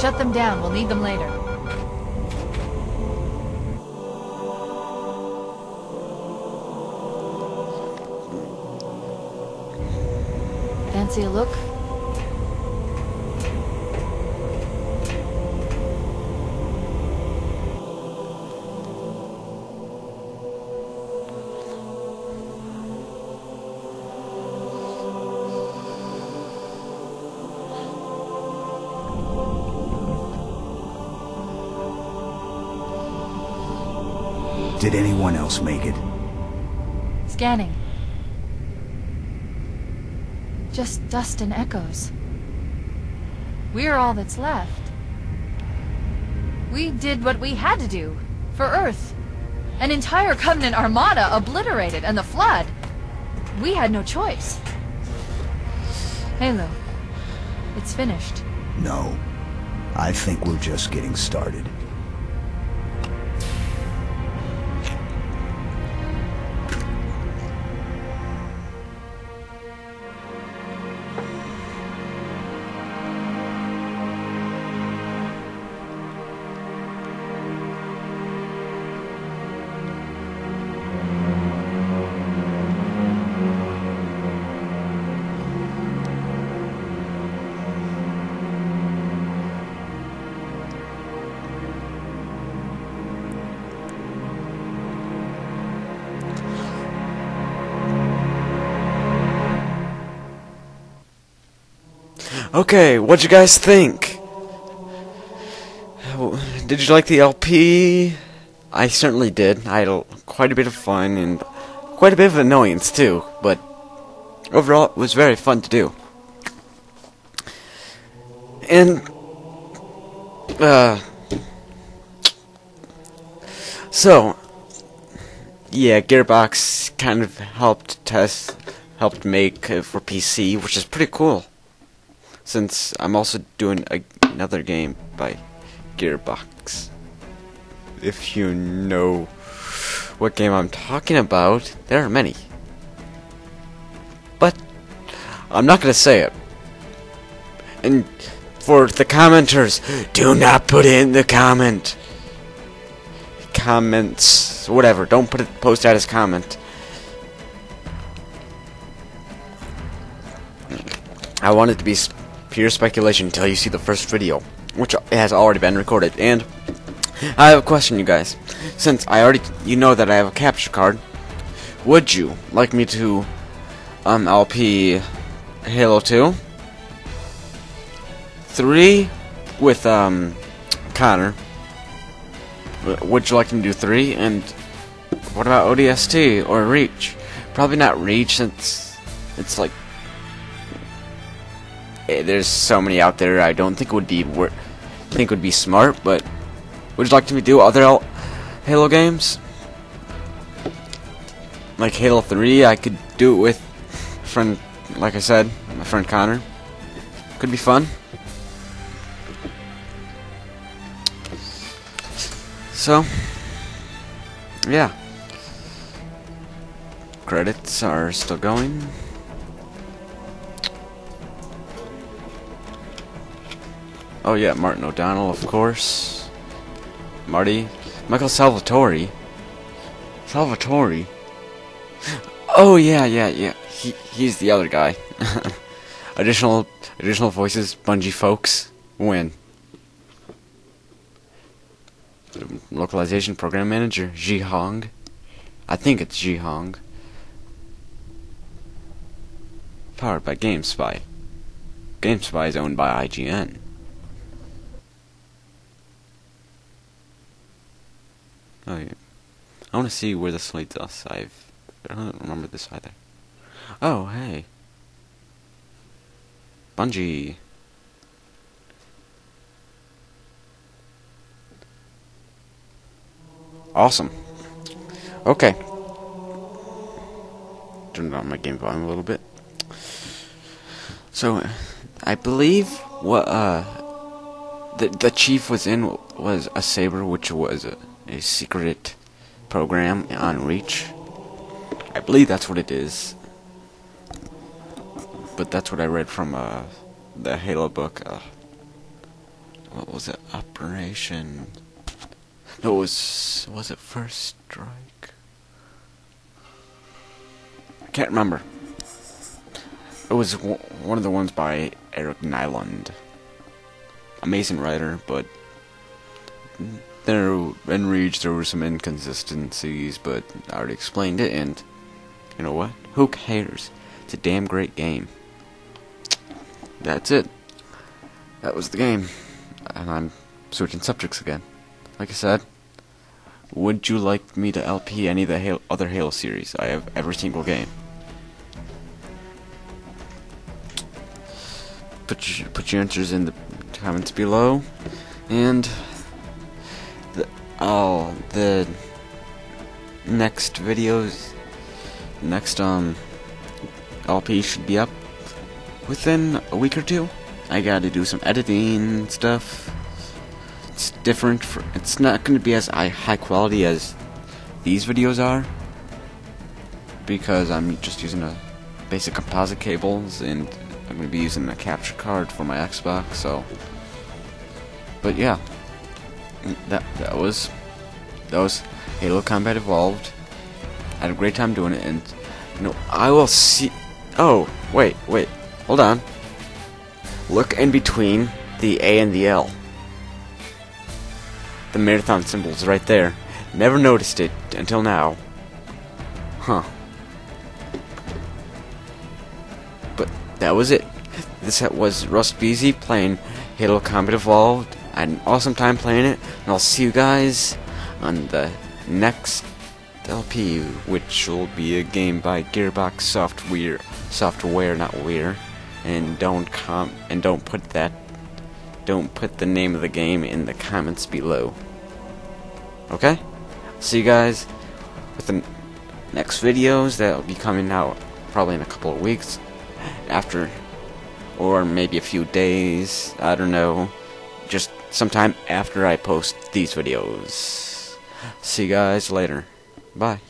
Shut them down. We'll need them later. Fancy a look? Did anyone else make it? Scanning. Just dust and echoes. We're all that's left. We did what we had to do. For Earth. An entire Covenant armada obliterated, and the Flood. We had no choice. Halo. It's finished. No. I think we're just getting started. Okay, what'd you guys think? Did you like the LP? I certainly did. I had quite a bit of fun and quite a bit of annoyance too, but overall it was very fun to do. And uh so yeah, Gearbox kind of helped test helped make uh, for PC, which is pretty cool since I'm also doing a, another game by Gearbox. If you know what game I'm talking about, there are many. But I'm not going to say it. And for the commenters, do not put it in the comment. Comments, whatever. Don't put it post that as comment. I want it to be pure speculation until you see the first video, which has already been recorded. And I have a question, you guys. Since I already, you know that I have a capture card, would you like me to um LP Halo 2, 3 with um Connor? Would you like me to do 3? And what about ODST or Reach? Probably not Reach since it's like Eh, there's so many out there. I don't think would be wor- think would be smart. But would you like to do other L Halo games? Like Halo 3, I could do it with friend, like I said, my friend Connor. Could be fun. So, yeah. Credits are still going. Oh yeah, Martin O'Donnell, of course. Marty. Michael Salvatori. Salvatore. Oh yeah, yeah, yeah. He he's the other guy. additional additional voices, Bungie folks. Win. Localization program manager, Ji Hong. I think it's Ji Hong. Powered by GameSpy. GameSpy is owned by IGN. Oh, yeah. I want to see where this leads us. I've I don't remember this either. Oh, hey. Bungie. Awesome. Okay. Turn down my game volume a little bit. So, I believe what uh the the chief was in was a saber, which was a a secret program on Reach. I believe that's what it is. But that's what I read from uh, the Halo book. Uh, what was it? Operation. No, it was was it First Strike? I can't remember. It was one of the ones by Eric Nylund. Amazing writer, but there in Reach there were some inconsistencies, but I already explained it, and you know what? Who cares? It's a damn great game. That's it. That was the game. And I'm switching subjects again. Like I said, would you like me to LP any of the Halo, other Halo series? I have every single game. Put your, put your answers in the comments below. And oh, the next videos, next um LP should be up within a week or two. I gotta do some editing stuff. It's different. For, it's not going to be as high quality as these videos are because I'm just using a basic composite cables and I'm going to be using a capture card for my Xbox. So, but yeah, that that was that was Halo Combat Evolved. I had a great time doing it, and you know I will see. Oh wait, wait, hold on. Look in between the A and the L. The marathon symbol's right there. Never noticed it until now. Huh. But that was it. This was Roastbeezy playing Halo Combat Evolved. I had an awesome time playing it, and I'll see you guys on the next LP, which will be a game by Gearbox Software, software, not Weir and don't com and don't put that don't put the name of the game in the comments below. Okay? See you guys with the next videos that'll be coming out probably in a couple of weeks after or maybe a few days, I don't know. Just sometime after I post these videos. See you guys later. Bye.